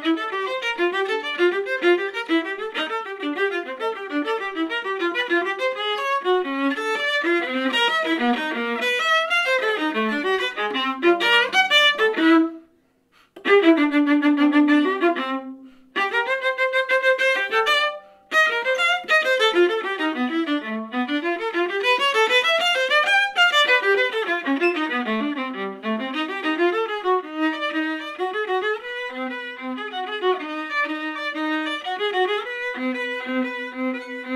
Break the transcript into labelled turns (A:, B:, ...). A: thank you Música